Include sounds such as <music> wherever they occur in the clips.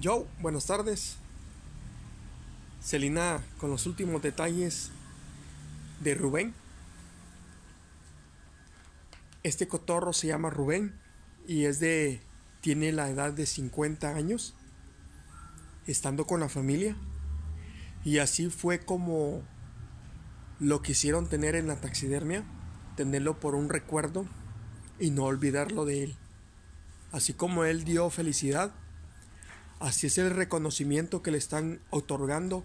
Yo, buenas tardes. Celina con los últimos detalles de Rubén. Este cotorro se llama Rubén y es de tiene la edad de 50 años estando con la familia y así fue como lo quisieron tener en la taxidermia, tenerlo por un recuerdo y no olvidarlo de él. Así como él dio felicidad, así es el reconocimiento que le están otorgando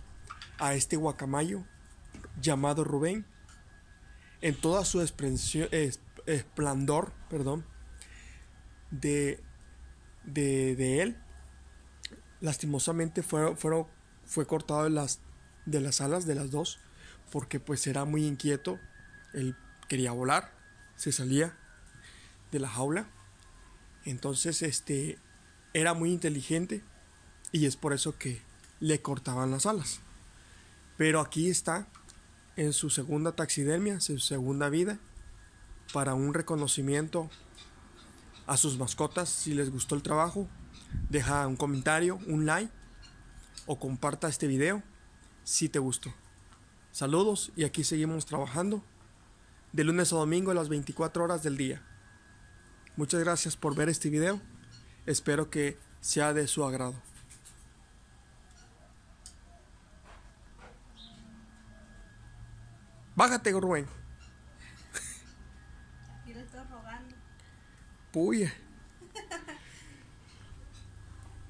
a este guacamayo llamado Rubén en toda su esplendor, perdón, de, de, él. Lastimosamente fue, fue cortado de las, de las alas de las dos porque pues era muy inquieto. Él quería volar, se salía de la jaula. Entonces, este, era muy inteligente y es por eso que le cortaban las alas. Pero aquí está en su segunda taxidermia, su segunda vida, para un reconocimiento a sus mascotas. Si les gustó el trabajo, deja un comentario, un like o comparta este video si te gustó. Saludos y aquí seguimos trabajando de lunes a domingo a las 24 horas del día. Muchas gracias por ver este video. Espero que sea de su agrado. Bájate, Rubén. Aquí le estoy rogando. Puya. <laughs>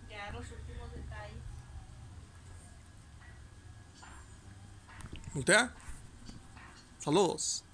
Ya los últimos detalles. ¿Voltea? Saludos.